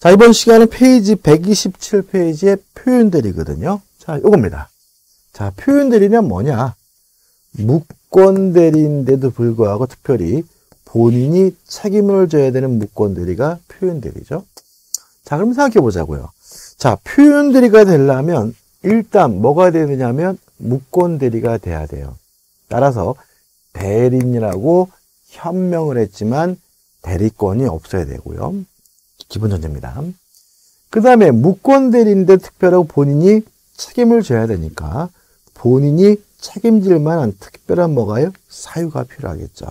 자, 이번 시간은 페이지 127페이지의 표현들이거든요. 자, 요겁니다. 자, 표현들이면 뭐냐? 무권대리인데도 불구하고 특별히 본인이 책임을 져야 되는 무권대리가 표현대리죠. 자, 그럼 생각해 보자고요. 자, 표현대리가 되려면 일단 뭐가 되느냐면 무권대리가 돼야 돼요. 따라서 대리인이라고 현명을 했지만 대리권이 없어야 되고요. 기본 전제입니다. 그 다음에 무권 대리인데 특별하고 본인이 책임을 져야 되니까 본인이 책임질 만한 특별한 뭐가요? 사유가 필요하겠죠.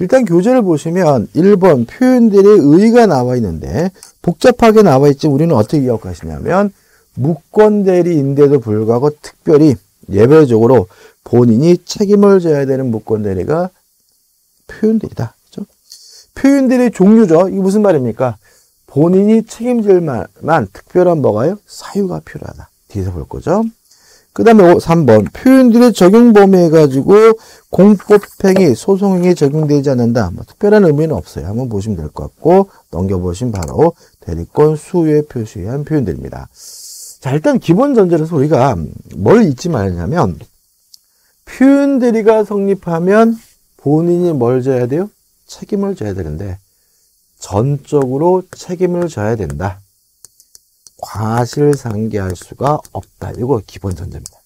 일단 교재를 보시면 1번 표현들이 의의가 나와 있는데 복잡하게 나와 있지 우리는 어떻게 기억하시냐면 무권 대리인데도 불구하고 특별히 예외적으로 본인이 책임을 져야 되는 무권 대리가 표현들이다. 그렇죠? 표현들의 종류죠. 이게 무슨 말입니까? 본인이 책임질 만한 특별한 뭐가요? 사유가 필요하다. 뒤에서 볼 거죠. 그 다음에 3번 표현들의 적용 범위 해가지고 공법행위, 소송행위 적용되지 않는다. 뭐 특별한 의미는 없어요. 한번 보시면 될 것 같고 넘겨보시면 바로 대리권 수요에 표시한 표현들입니다. 자 일단 기본 전제로서 우리가 뭘 잊지 말냐면 표현 대리가 성립하면 본인이 뭘 져야 돼요? 책임을 져야 되는데 전적으로 책임을 져야 된다. 과실상계할 수가 없다. 이거 기본 전제입니다.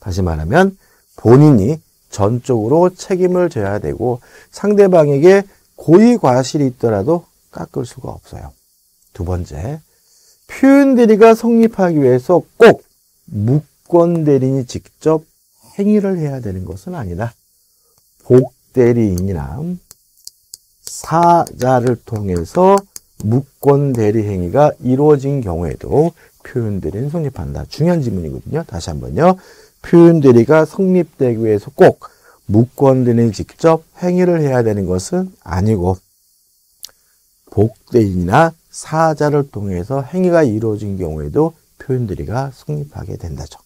다시 말하면 본인이 전적으로 책임을 져야 되고 상대방에게 고의 과실이 있더라도 깎을 수가 없어요. 두 번째, 표현 대리가 성립하기 위해서 꼭 무권 대리인이 직접 행위를 해야 되는 것은 아니다. 복 대리인이나 사자를 통해서 무권 대리 행위가 이루어진 경우에도 표현 대리는 성립한다. 중요한 질문이거든요. 다시 한번요. 표현 대리가 성립되기 위해서 꼭 무권 대리인이 직접 행위를 해야 되는 것은 아니고 복대인이나 사자를 통해서 행위가 이루어진 경우에도 표현 대리가 성립하게 된다죠.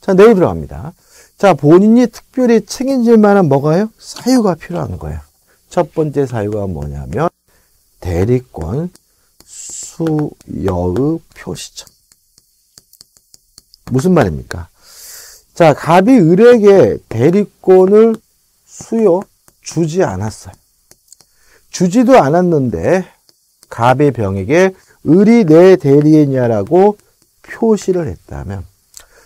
자, 내일 들어갑니다. 자, 본인이 특별히 책임질 만한 뭐가요? 사유가 필요한 거예요. 첫 번째 사유가 뭐냐면 대리권 수여의 표시죠. 무슨 말입니까? 자, 갑이 을에게 대리권을 수여 주지 않았어요. 주지도 않았는데 갑의 병에게 을이 내 대리인이냐라고 표시를 했다면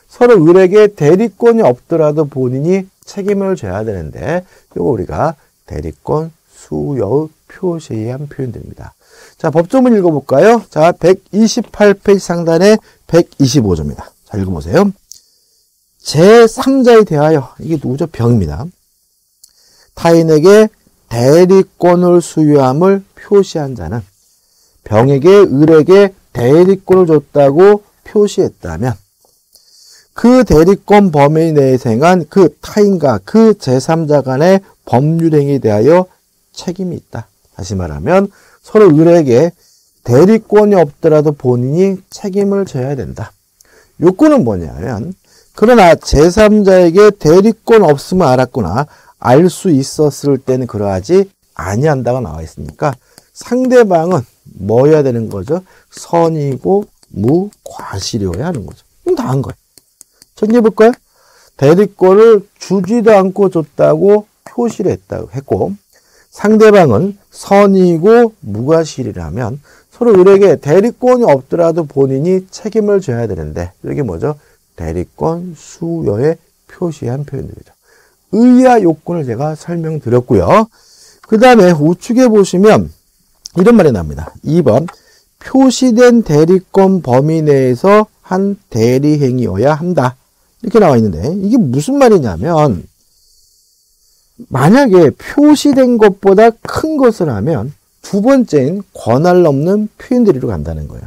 서로 을에게 대리권이 없더라도 본인이 책임을 져야 되는데 이거 우리가 대리권 수여의 표시에 한 표현됩니다. 자, 법조문 읽어볼까요? 자, 128페이지 상단에 125조입니다. 자, 읽어보세요. 제3자에 대하여, 이게 누구죠? 병입니다. 타인에게 대리권을 수여함을 표시한 자는 병에게 을에게 대리권을 줬다고 표시했다면 그 대리권 범위 내에 생한 그 타인과 그 제3자 간의 법률행위에 대하여 책임이 있다. 다시 말하면 서로 을에게 대리권이 없더라도 본인이 책임을 져야 된다. 요건은 뭐냐면 그러나 제3자에게 대리권 없음을 알았구나 알 수 있었을 때는 그러하지 아니한다가 나와 있으니까 상대방은 뭐여야 되는 거죠? 선이고 무과실이어야 하는 거죠. 그럼 다한 거예요. 정리해 볼까요? 대리권을 주지도 않고 줬다고 표시를 했다고 했고 상대방은 선이고 무과실이라면 서로 을에게 대리권이 없더라도 본인이 책임을 져야 되는데 여기 뭐죠? 대리권 수여에 표시한 표현들이죠. 의야 요건을 제가 설명드렸고요. 그 다음에 우측에 보시면 이런 말이 납니다. 2번 표시된 대리권 범위 내에서 한 대리행위여야 한다. 이렇게 나와 있는데 이게 무슨 말이냐면 만약에 표시된 것보다 큰 것을 하면 두 번째인 권할 넘는 표현들이로 간다는 거예요.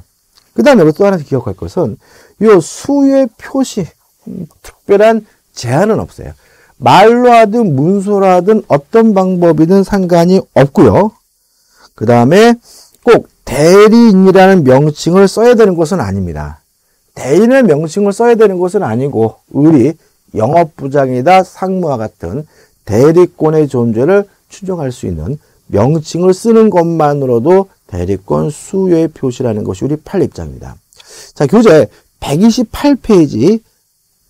그 다음에 또 하나 기억할 것은 이 수의 표시 음, 특별한 제한은 없어요. 말로 하든 문서로 하든 어떤 방법이든 상관이 없고요. 그 다음에 꼭 대리인이라는 명칭을 써야 되는 것은 아닙니다. 대리인의 명칭을 써야 되는 것은 아니고 을이 영업부장이다 상무와 같은 대리권의 존재를 추정할 수 있는 명칭을 쓰는 것만으로도 대리권 수요의 표시라는 것이 우리 8입자입니다. 자, 교재 128페이지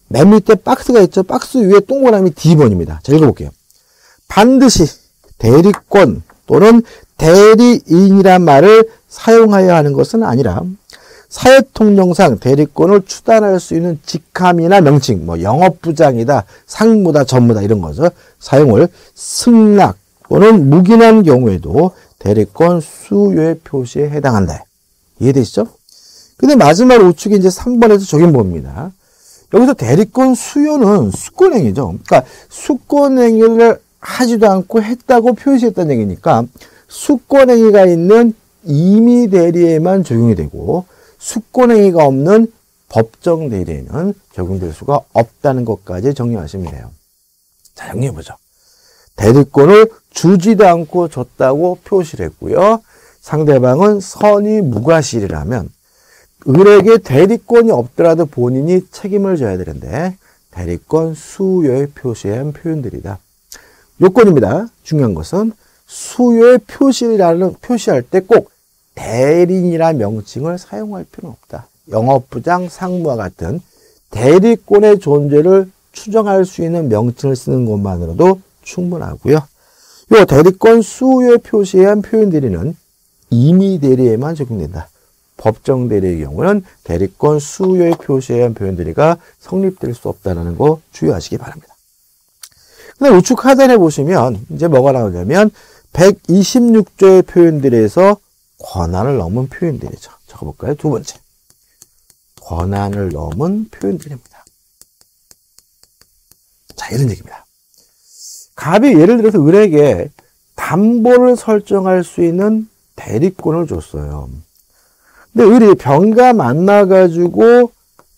맨 밑에 박스가 있죠. 박스 위에 동그라미 D번입니다. 자, 읽어볼게요. 반드시 대리권 또는 대리인이란 말을 사용하여야 하는 것은 아니라 사회통령상 대리권을 추단할 수 있는 직함이나 명칭, 뭐 영업부장이다, 상무다, 전무다 이런 것을 사용을 승낙 또는 묵인한 경우에도 대리권 수요의 표시에 해당한다. 이해되시죠? 근데 마지막 우측이 이제 3번에서 적용봅니다. 여기서 대리권 수요는 수권행위죠. 그러니까 수권행위를 하지도 않고 했다고 표시했다는 얘기니까 수권행위가 있는 임의 대리에만 적용이 되고 수권행위가 없는 법정 대리에는 적용될 수가 없다는 것까지 정리하시면 돼요. 자, 정리해보죠. 대리권을 주지도 않고 줬다고 표시를 했고요. 상대방은 선의 무과실이라면 을에게 대리권이 없더라도 본인이 책임을 져야 되는데 대리권 수요의 표시한 표현들이다. 요건입니다. 중요한 것은 수요의 표시라는 표시할 때 꼭 대리인이라 명칭을 사용할 필요는 없다. 영업부장, 상무와 같은 대리권의 존재를 추정할 수 있는 명칭을 쓰는 것만으로도 충분하고요. 요 대리권 수요의 표시에 한 표현들이는 임의 대리에만 적용된다. 법정 대리의 경우는 대리권 수요의 표시에 한 표현들이가 성립될 수 없다는 거 주의하시기 바랍니다. 근데 우측 하단에 보시면 이제 뭐가 나오냐면 126조의 표현들에서 권한을 넘은 표현들이죠. 적어볼까요? 두 번째. 권한을 넘은 표현들입니다. 자, 이런 얘기입니다. 갑이 예를 들어서 을에게 담보를 설정할 수 있는 대리권을 줬어요. 근데 을이 병가 만나가지고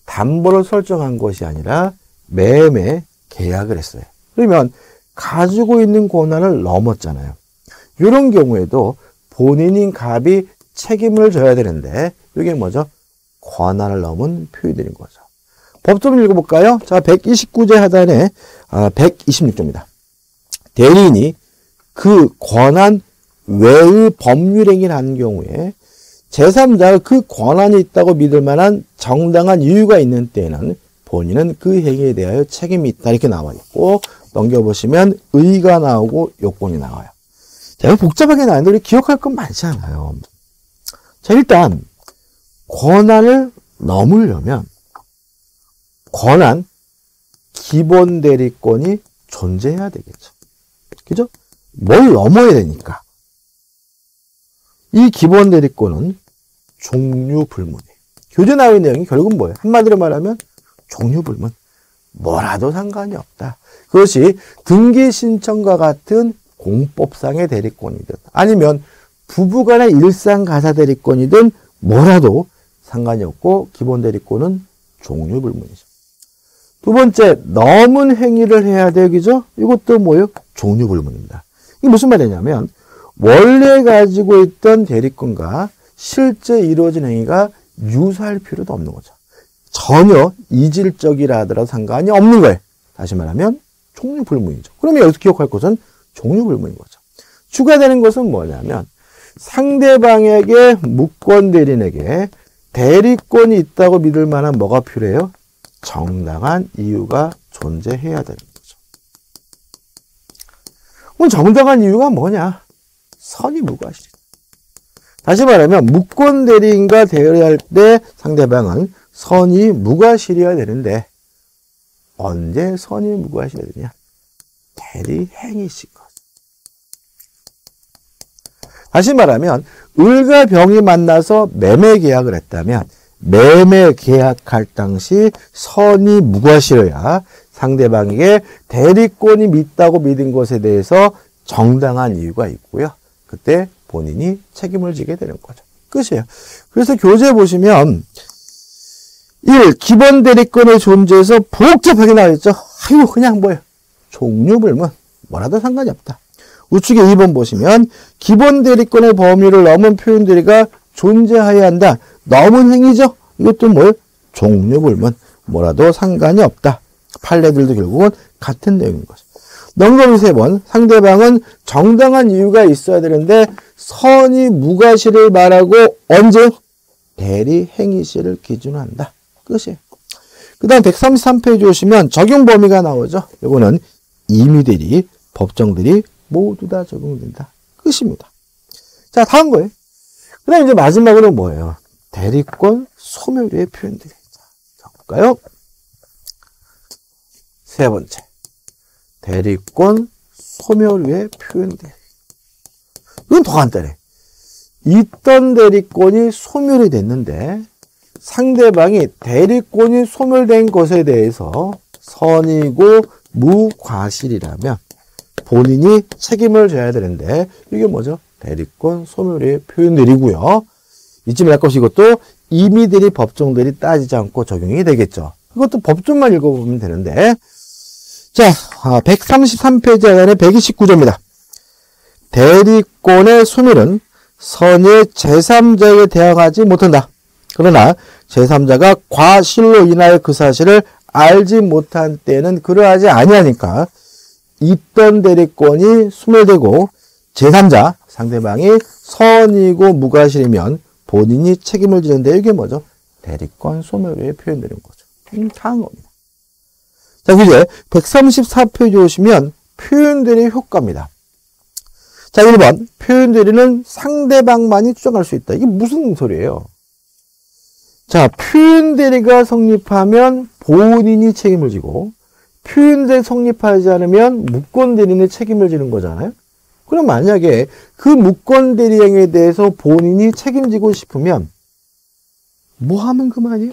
담보를 설정한 것이 아니라 매매 계약을 했어요. 그러면 가지고 있는 권한을 넘었잖아요. 이런 경우에도 본인인 갑이 책임을 져야 되는데 이게 뭐죠? 권한을 넘은 표현들인 거죠. 법 좀 읽어볼까요? 자, 129제 하단에 아, 126조입니다. 대리인이 그 권한 외의 법률행위를 한 경우에 제3자가 그 권한이 있다고 믿을 만한 정당한 이유가 있는 때에는 본인은 그 행위에 대하여 책임이 있다 이렇게 나와 있고 넘겨보시면 의가 나오고 요건이 나와요. 자, 이거 복잡하게 나왔는데 우리 기억할 건 많지 않아요. 자, 일단 권한을 넘으려면 권한 기본 대리권이 존재해야 되겠죠. 그죠? 뭘 넘어야 되니까. 이 기본 대리권은 종류불문이에요. 교재 있는 내용이 결국은 뭐예요? 한마디로 말하면 종류불문. 뭐라도 상관이 없다. 그것이 등기 신청과 같은 공법상의 대리권이든 아니면 부부간의 일상 가사 대리권이든 뭐라도 상관이 없고 기본 대리권은 종류불문이죠. 두 번째, 넘은 행위를 해야 되기죠? 이것도 뭐예요? 종류불문입니다. 이게 무슨 말이냐면 원래 가지고 있던 대리권과 실제 이루어진 행위가 유사할 필요도 없는 거죠. 전혀 이질적이라 하더라도 상관이 없는 거예요. 다시 말하면 종류불문이죠. 그러면 여기서 기억할 것은 종류 불문인 거죠. 추가되는 것은 뭐냐면 상대방에게 무권 대리인에게 대리권이 있다고 믿을 만한 뭐가 필요해요? 정당한 이유가 존재해야 되는 거죠. 그럼 정당한 이유가 뭐냐? 선이 무과실. 다시 말하면 무권 대리인과 대리할 때 상대방은 선이 무과실이어야 되는데 언제 선이 무과실이 되냐? 대리 행위식 것. 다시 말하면 을과 병이 만나서 매매 계약을 했다면 매매 계약할 당시 선이 무과실어야 상대방에게 대리권이 믿다고 믿은 것에 대해서 정당한 이유가 있고요. 그때 본인이 책임을 지게 되는 거죠. 끝이에요. 그래서 교재 보시면 1. 기본 대리권의 존재에서 복잡하게 나와있죠. 아유 그냥 뭐예요. 종류불문 뭐라도 상관이 없다. 우측에 2번 보시면 기본 대리권의 범위를 넘은 표현들이가 존재해야 한다. 넘은 행위죠. 이것도 뭐예요? 종류 불문 뭐라도 상관이 없다. 판례들도 결국은 같은 내용인 거죠. 넘거리 세 번. 상대방은 정당한 이유가 있어야 되는데 선이 무과실을 말하고 언제 대리 행위 시를 기준으로 한다. 끝이에요. 그 다음 133페이지 오시면 적용 범위가 나오죠. 이거는 임의들이 법정들이 모두 다 적용된다. 끝입니다. 자, 다음 거예요. 그 다음 이제 마지막으로 뭐예요? 대리권 소멸의 표현들이. 자, 볼까요? 세 번째. 대리권 소멸의 표현들. 이건 더 간단해. 있던 대리권이 소멸이 됐는데 상대방이 대리권이 소멸된 것에 대해서 선이고 무과실이라면 본인이 책임을 져야 되는데 이게 뭐죠? 대리권 소멸의 표현들이고요. 잊지 말할 것이 이것도 임의들이 법정들이 따지지 않고 적용이 되겠죠. 이것도 법조만 읽어보면 되는데 자 133페이지 안에 129조입니다. 대리권의 소멸은 선의 제3자에게 대항하지 못한다. 그러나 제3자가 과실로 인하여 그 사실을 알지 못한 때는 그러하지 아니하니까 있던 대리권이 소멸되고 제3자 상대방이 선이고 무과실이면 본인이 책임을 지는데 이게 뭐죠? 대리권 소멸에 표현되는 거죠. 음, 다한 겁니다. 자, 이제 134페이지 오시면 표현들의 효과입니다. 자, 1번. 표현들이는 상대방만이 추정할 수 있다. 이게 무슨 소리예요? 자, 표현대리가 성립하면 본인이 책임을 지고 표현대 성립하지 않으면 무권 대리는 책임을 지는 거잖아요. 그럼 만약에 그 무권 대리 행에 대해서 본인이 책임지고 싶으면 뭐 하면 그만이에요?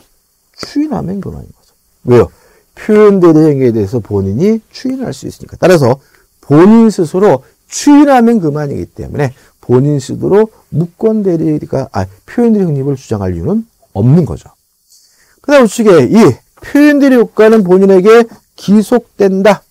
추인하면 그만인 거죠. 왜요? 표현 대리 행에 대해서 본인이 추인할 수 있으니까. 따라서 본인 스스로 추인하면 그만이기 때문에 본인 스스로 무권 대리가 아 표현 대리 확립을 주장할 이유는 없는 거죠. 그 다음 우측에 이 표현들의 효과는 본인에게 기속된다.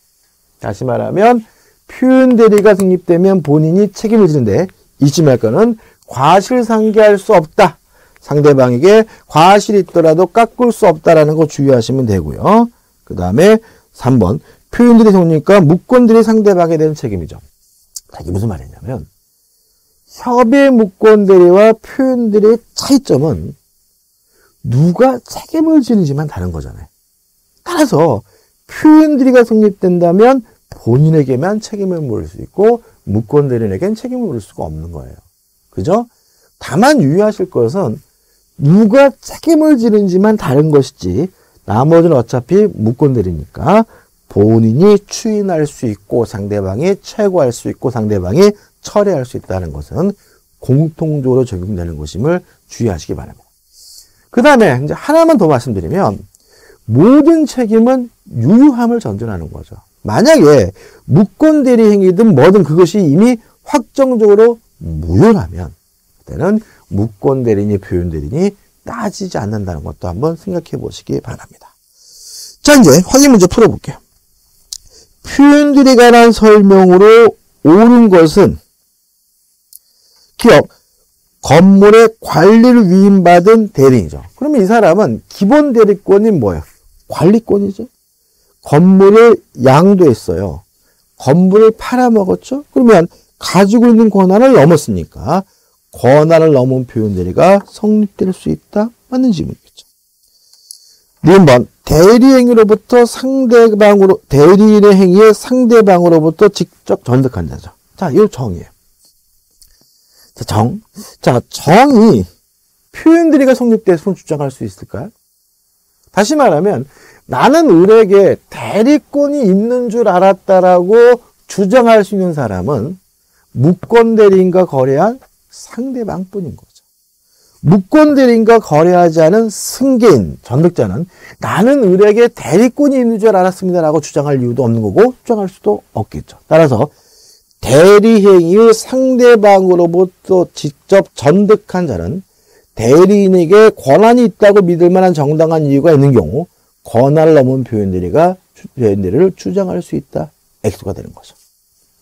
다시 말하면 표현 대리가 성립되면 본인이 책임을 지는데 잊지 말 거는 과실상계할 수 없다. 상대방에게 과실이 있더라도 깎을 수 없다라는 거 주의하시면 되고요. 그 다음에 3번 표현들이 성립과 무권들이 상대방에 대한 책임이죠. 이게 무슨 말이냐면 협의 무권 대리와 표현 대리의 차이점은 누가 책임을 지는지만 다른 거잖아요. 따라서 표현들이가 성립된다면 본인에게만 책임을 물을 수 있고 무권 대리에겐 책임을 물을 수가 없는 거예요. 그죠? 다만 유의하실 것은 누가 책임을 지는지만 다른 것이지 나머지는 어차피 무권 대리니까 본인이 추인할 수 있고 상대방이 최고할 수 있고 상대방이 철회할 수 있다는 것은 공통적으로 적용되는 것임을 주의하시기 바랍니다. 그 다음에 이제 하나만 더 말씀드리면 모든 책임은 유효함을 전제하는 거죠. 만약에 무권 대리 행위든 뭐든 그것이 이미 확정적으로 무효라면 그때는 무권 대리니 표현 대리니 따지지 않는다는 것도 한번 생각해 보시기 바랍니다. 자 이제 확인 문제 풀어볼게요. 표현들에 관한 설명으로 옳은 것은 기억 건물의 관리를 위임받은 대리인이죠. 그러면 이 사람은 기본 대리권이 뭐예요? 관리권이죠. 건물을 양도했어요. 건물을 팔아먹었죠. 그러면 가지고 있는 권한을 넘었으니까 권한을 넘은 표현 대리가 성립될 수 있다? 맞는 질문이겠죠. 4번 대리행위로부터 상대방으로 대리인의 행위에 상대방으로부터 직접 전득한 자죠. 자, 이 정이에요. 자, 정. 자, 정이 표현들이가 성립돼서 주장할 수 있을까요? 다시 말하면 나는 을에게 대리권이 있는 줄 알았다라고 주장할 수 있는 사람은 무권 대리인과 거래한 상대방뿐인 거죠. 무권 대리인과 거래하지 않은 승계인, 전득자는 나는 을에게 대리권이 있는 줄 알았습니다라고 주장할 이유도 없는 거고 주장할 수도 없겠죠. 따라서 대리행위의 상대방으로부터 직접 전득한 자는 대리인에게 권한이 있다고 믿을 만한 정당한 이유가 있는 경우 권한을 넘은 표현들이가 표현들을 주장할 수 있다. X가 되는 거죠.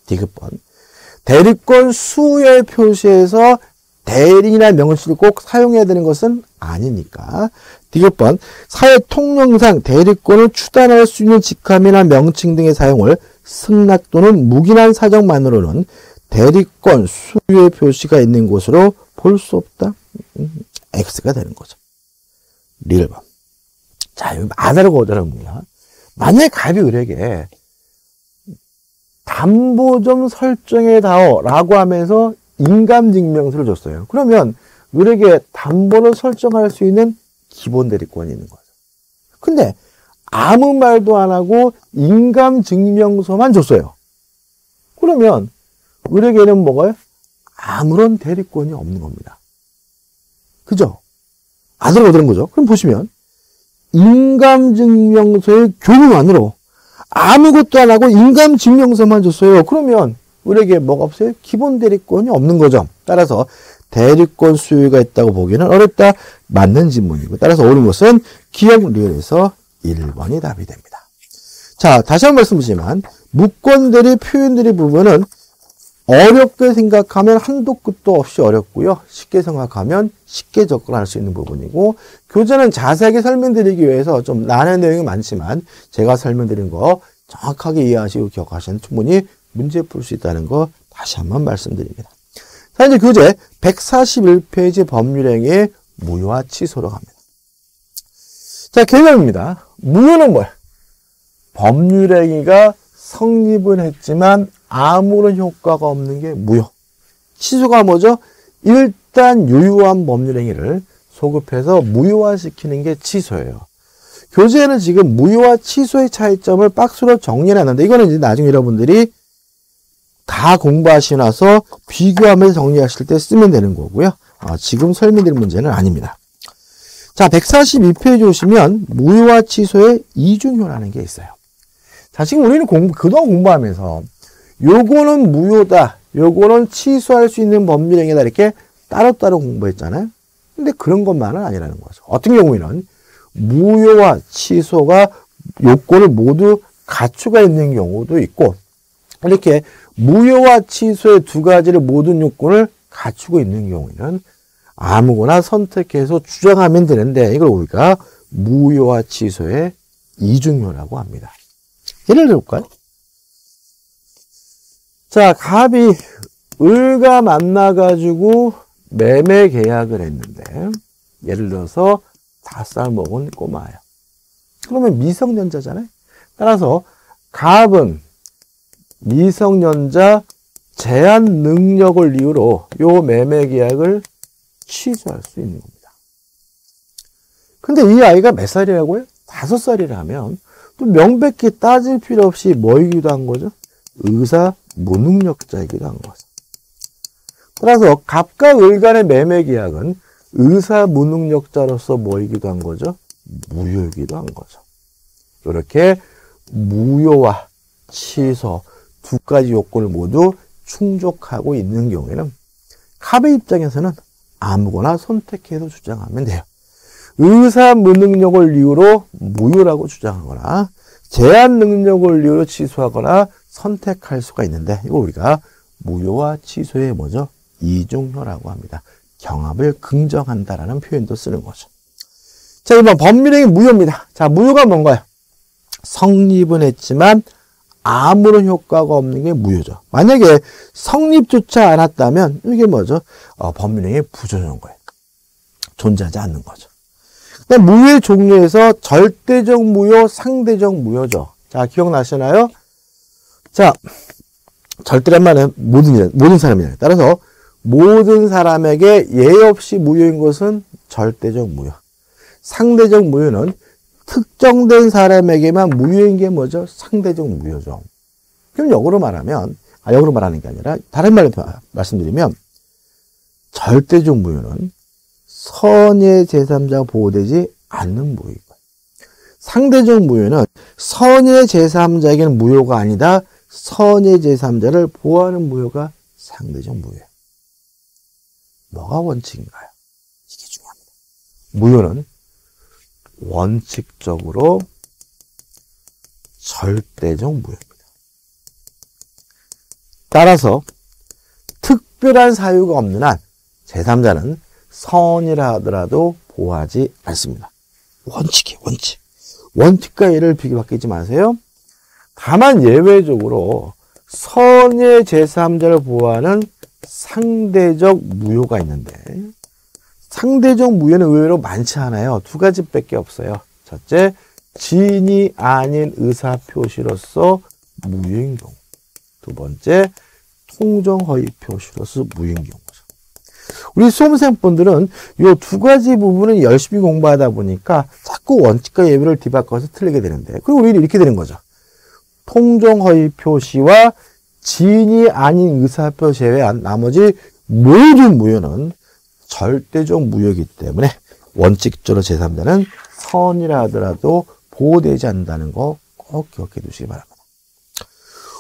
디귿번 대리권 수요의 표시에서 대리인이나 명시를 꼭 사용해야 되는 것은 아니니까. 디귿번 사회 통령상 대리권을 추단할 수 있는 직함이나 명칭 등의 사용을 승낙 또는 묵인한 사정만으로는 대리권 수유의 표시가 있는 곳으로 볼 수 없다. 음, X가 되는 거죠. 리얼밤. 자, 여기 아다르고 오다르입니다. 만약에 갑이 을에게 담보 좀 설정해 다오 라고 하면서 인감증명서를 줬어요. 그러면 을에게 담보를 설정할 수 있는 기본 대리권이 있는 거죠. 근데 아무 말도 안 하고 인감증명서만 줬어요. 그러면 을에게는 뭐가요? 아무런 대리권이 없는 겁니다. 그죠? 아들어가 되는 거죠. 그럼 보시면 인감증명서의 교부만으로 아무것도 안 하고 인감증명서만 줬어요. 그러면 우리에게 뭐가 없어요? 기본 대리권이 없는 거죠. 따라서 대리권 수요가 있다고 보기는 어렵다. 맞는 질문이고 따라서 옳은 것은 기억 리을에서 1번이 답이 됩니다. 자, 다시 한 번 말씀드리지만 무권들이 표현들의 부분은 어렵게 생각하면 한도 끝도 없이 어렵고요. 쉽게 생각하면 쉽게 접근할 수 있는 부분이고 교재는 자세하게 설명드리기 위해서 좀 난해 내용이 많지만 제가 설명드린 거 정확하게 이해하시고 기억하시면 충분히 문제 풀 수 있다는 거 다시 한번 말씀드립니다. 자, 이제 교재 141페이지 법률행위의 무효와 취소로 갑니다. 자, 개념입니다. 무효는 뭐야? 법률행위가 성립은 했지만 아무런 효과가 없는 게 무효. 취소가 뭐죠? 일단 유효한 법률 행위를 소급해서 무효화시키는 게 취소예요. 교재에는 지금 무효와 취소의 차이점을 박스로 정리해놨는데 이거는 이제 나중에 여러분들이 다 공부하시고 나서 비교하면서 정리하실 때 쓰면 되는 거고요. 어, 지금 설명드릴 문제는 아닙니다. 자, 142페이지 오시면 무효와 취소의 이중효라는 게 있어요. 자, 지금 우리는 공부, 그동안 공부하면서 요거는 무효다. 요거는 취소할 수 있는 법률행위다. 이렇게 따로따로 공부했잖아요. 근데 그런 것만은 아니라는 거죠. 어떤 경우에는 무효와 취소가 요건을 모두 갖추가 있는 경우도 있고 이렇게 무효와 취소의 두 가지를 모든 요건을 갖추고 있는 경우에는 아무거나 선택해서 주장하면 되는데 이걸 우리가 무효와 취소의 이중효라고 합니다. 예를 들어볼까요? 자, 갑이 을과 만나가지고 매매 계약을 했는데, 예를 들어서 다섯 살 먹은 꼬마예요. 그러면 미성년자잖아요. 따라서 갑은 미성년자 제한 능력을 이유로 요 매매 계약을 취소할 수 있는 겁니다. 근데 이 아이가 몇 살이라고요? 다섯 살이라면 또 명백히 따질 필요 없이 뭐이기도 한 거죠? 의사 무능력자이기도 한 거죠. 따라서 갑과 을 간의 매매 계약은 의사 무능력자로서 뭐이기도 한 거죠? 무효이기도 한 거죠. 이렇게 무효와 취소 두 가지 요건을 모두 충족하고 있는 경우에는 갑의 입장에서는 아무거나 선택해서 주장하면 돼요. 의사 무능력을 이유로 무효라고 주장하거나 제한 능력을 이유로 취소하거나 선택할 수가 있는데 이걸 우리가 무효와 취소의 뭐죠? 이중효라고 합니다. 경합을 긍정한다라는 표현도 쓰는 거죠. 자, 이번 법률행위 무효입니다. 자, 무효가 뭔가요? 성립은 했지만 아무런 효과가 없는 게 무효죠. 만약에 성립조차 않았다면 이게 뭐죠? 어, 법률행위 부조정인 거예요. 존재하지 않는 거죠. 무효의 종류에서 절대적 무효, 상대적 무효죠. 자, 기억나시나요? 자, 절대란 말은 모든, 모든 사람이에요. 따라서 모든 사람에게 예외 없이 무효인 것은 절대적 무효. 상대적 무효는 특정된 사람에게만 무효인 게 뭐죠? 상대적 무효죠. 그럼 역으로 말하면, 아, 역으로 말하는 게 아니라, 다른 말로 말씀드리면, 절대적 무효는 선의 제3자 보호되지 않는 거예요. 상대적 무효는 선의 제3자에게는 무효가 아니다. 선의 제3자를 보호하는 무효가 상대적 무효예요. 뭐가 원칙인가요? 이게 중요합니다. 무효는 원칙적으로 절대적 무효입니다. 따라서 특별한 사유가 없는 한 제3자는 선이라 하더라도 보호하지 않습니다. 원칙이에요, 원칙. 원칙과 예를 비교바뀌지 마세요. 다만 예외적으로 선의 제3자를 보호하는 상대적 무효가 있는데 상대적 무효는 의외로 많지 않아요. 두 가지밖에 없어요. 첫째, 진이 아닌 의사표시로서 무효인 경우. 두 번째, 통정허위 표시로서 무효인 경우죠. 우리 수험생분들은 이 두 가지 부분을 열심히 공부하다 보니까 자꾸 원칙과 예외를 뒤바꿔서 틀리게 되는데 그리고 우리는 이렇게 되는 거죠. 통정허위 표시와 진이 아닌 의사표 제외한 나머지 모든 무효는 절대적 무효이기 때문에 원칙적으로 제3자는 선이라 하더라도 보호되지 않는다는 거 꼭 기억해 두시기 바랍니다.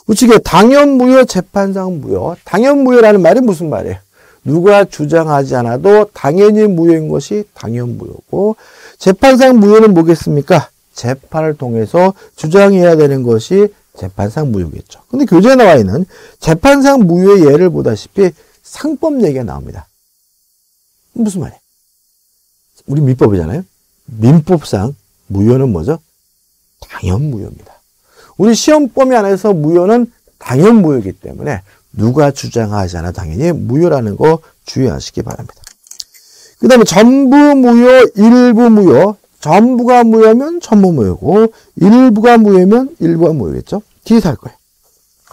우측에 당연 무효, 재판상 무효. 당연 무효라는 말이 무슨 말이에요? 누가 주장하지 않아도 당연히 무효인 것이 당연 무효고 재판상 무효는 뭐겠습니까? 재판을 통해서 주장해야 되는 것이 재판상 무효겠죠. 근데 교재에 나와 있는 재판상 무효의 예를 보다시피 상법 얘기가 나옵니다. 무슨 말이에요? 우리 민법이잖아요. 민법상 무효는 뭐죠? 당연 무효입니다. 우리 시험 범위 안에서 무효는 당연 무효이기 때문에 누가 주장하지 않아 당연히 무효라는 거 주의하시기 바랍니다. 그 다음에 전부 무효, 일부 무효. 전부가 무효면 전부 무효고 일부가 무효면 일부가 무효겠죠. 뒤에서 할 거예요.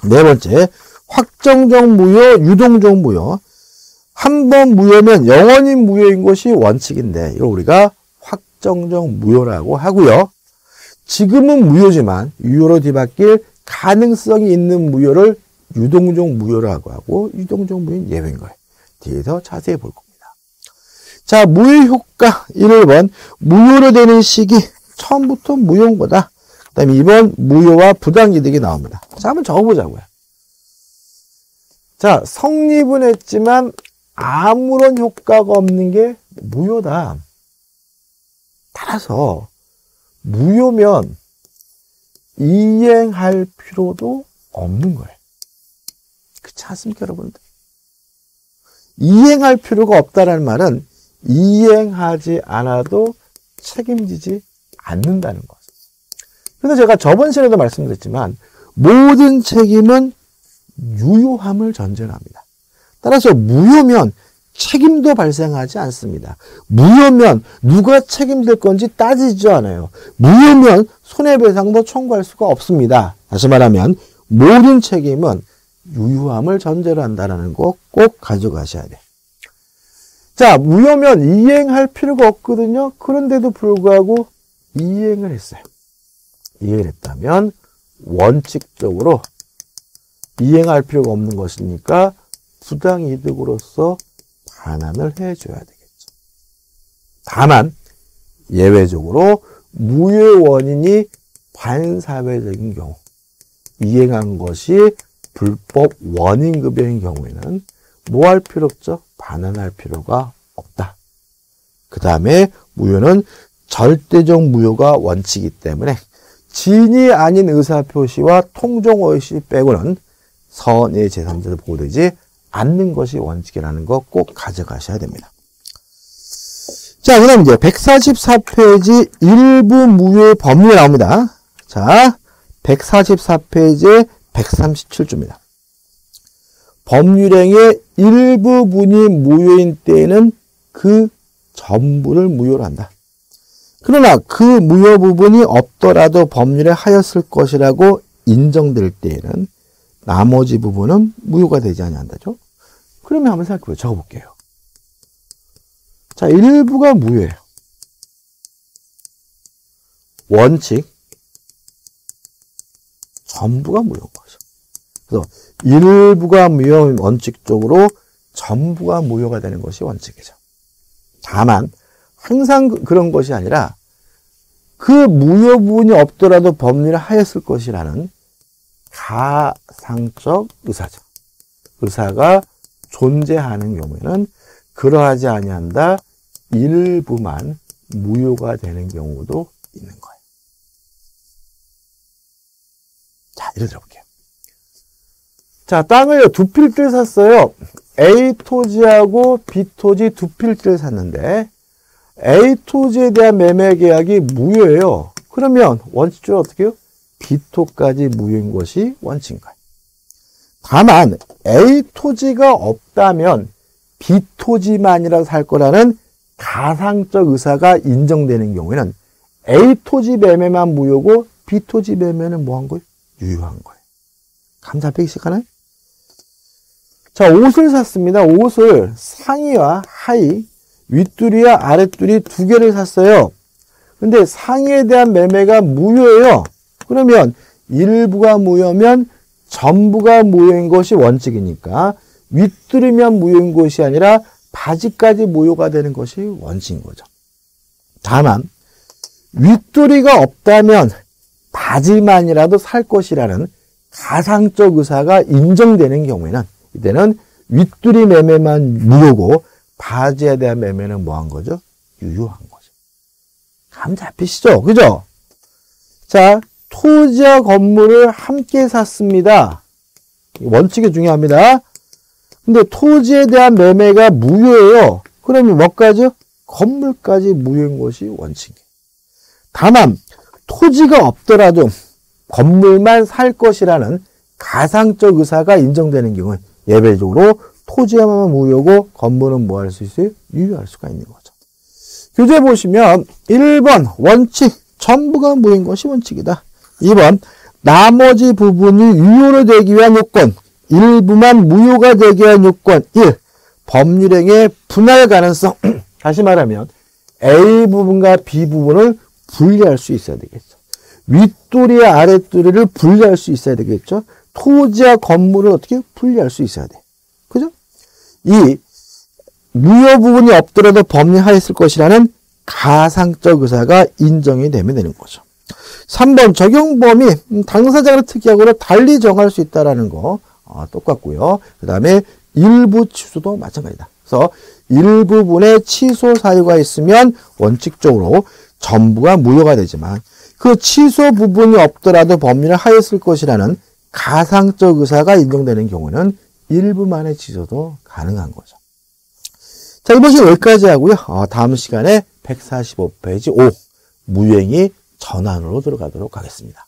네 번째, 확정적 무효, 유동적 무효. 한 번 무효면 영원히 무효인 것이 원칙인데 이걸 우리가 확정적 무효라고 하고요. 지금은 무효지만 유효로 뒤바뀔 가능성이 있는 무효를 유동적 무효라고 하고 유동적 무효는 예외인 거예요. 뒤에서 자세히 볼 겁니다. 자, 무효 효과 1번 무효로 되는 시기 처음부터 무효인 거다. 그 다음에 2번 무효와 부당이득이 나옵니다. 자, 한번 적어보자고요. 자, 성립은 했지만 아무런 효과가 없는 게 무효다. 따라서 무효면 이행할 필요도 없는 거예요. 그렇지 않습니까, 여러분들? 이행할 필요가 없다는 말은 이행하지 않아도 책임지지 않는다는 거죠. 그래서 제가 저번 시간에도 말씀드렸지만 모든 책임은 유효함을 전제로 합니다. 따라서 무효면 책임도 발생하지 않습니다. 무효면 누가 책임질 건지 따지지 않아요. 무효면 손해배상도 청구할 수가 없습니다. 다시 말하면 모든 책임은 유효함을 전제로 한다는 거 꼭 가져가셔야 돼요. 자, 무효면 이행할 필요가 없거든요. 그런데도 불구하고 이행을 했어요. 이행을 했다면 원칙적으로 이행할 필요가 없는 것이니까 부당이득으로서 반환을 해줘야 되겠죠. 다만 예외적으로 무효 원인이 반사회적인 경우 이행한 것이 불법 원인급여인 경우에는 뭐 할 필요 없죠? 반환할 필요가 없다. 그 다음에 무효는 절대적 무효가 원칙이기 때문에 진이 아닌 의사표시와 통정의시 빼고는 선의 제3자도 보호되지 않는 것이 원칙이라는 거 꼭 가져가셔야 됩니다. 자, 그 다음 이제 144페이지 일부 무효의 법률이 나옵니다. 자, 144페이지에 137조입니다. 법률행의 일부분이 무효인 때에는 그 전부를 무효로 한다. 그러나 그 무효 부분이 없더라도 법률에 하였을 것이라고 인정될 때에는 나머지 부분은 무효가 되지 아니한다죠. 그러면 한번 생각해 보세요. 적어볼게요. 자, 일부가 무효예요. 원칙, 전부가 무효인 거죠. 그래서 일부가 무효 원칙적으로 전부가 무효가 되는 것이 원칙이죠. 다만 항상 그, 그런 것이 아니라 그 무효 부분이 없더라도 법률을 하였을 것이라는 가상적 의사죠. 의사가 존재하는 경우에는 그러하지 아니한다 일부만 무효가 되는 경우도 있는 거예요. 자, 예를 들어볼게요. 자, 땅을 두 필들 샀어요. A 토지하고 B 토지 두 필들 샀는데 A 토지에 대한 매매 계약이 무효예요. 그러면 원칙적으로 어떻게 해요? B토까지 무효인 것이 원칙인 거예요. 다만 A 토지가 없다면 B 토지만이라도 살 거라는 가상적 의사가 인정되는 경우에는 A 토지 매매만 무효고 B 토지 매매는 뭐 한 거예요? 유효한 거예요. 감 잡히기 시작하나요? 자, 옷을 샀습니다. 옷을 상의와 하의, 윗줄이와 아랫줄이 두 개를 샀어요. 근데 상의에 대한 매매가 무효예요. 그러면 일부가 무효면 전부가 무효인 것이 원칙이니까 윗줄이면 무효인 것이 아니라 바지까지 무효가 되는 것이 원칙인 거죠. 다만 윗줄이가 없다면 바지만이라도 살 것이라는 가상적 의사가 인정되는 경우에는 이때는 윗줄이 매매만 무효고 바지에 대한 매매는 뭐한 거죠? 유효한 거죠. 감 잡히시죠? 그죠? 자, 토지와 건물을 함께 샀습니다. 원칙이 중요합니다. 근데 토지에 대한 매매가 무효예요. 그러면 뭐까지요? 건물까지 무효인 것이 원칙이에요. 다만 토지가 없더라도 건물만 살 것이라는 가상적 의사가 인정되는 경우에 예외적으로 토지야만 무효고 건물은 뭐 할 수 있어요? 유효할 수가 있는 거죠. 교재 보시면 1번 원칙 전부가 무효인 것이 원칙이다. 2번 나머지 부분이 유효로 되기 위한 요건 일부만 무효가 되기 위한 요건 1. 법률행의 분할 가능성 다시 말하면 A 부분과 B 부분을 분리할 수 있어야 되겠죠. 윗도리와 아랫도리를 분리할 수 있어야 되겠죠. 토지와 건물을 어떻게 분리할 수 있어야 돼. 그죠? 이 무효 부분이 없더라도 법리하였을 것이라는 가상적 의사가 인정이 되면 되는 거죠. 3번 적용 범위 당사자가 특이하고는 달리 정할 수 있다라는 거 어, 똑같고요. 그 다음에 일부 취소도 마찬가지다. 그래서 일부분의 취소 사유가 있으면 원칙적으로 전부가 무효가 되지만 그 취소 부분이 없더라도 법률을 하였을 것이라는 가상적 의사가 인정되는 경우는 일부만의 취소도 가능한 거죠. 자, 이번 시간 여기까지 하고요. 어, 다음 시간에 145페이지 5 무행이 전환으로 들어가도록 하겠습니다.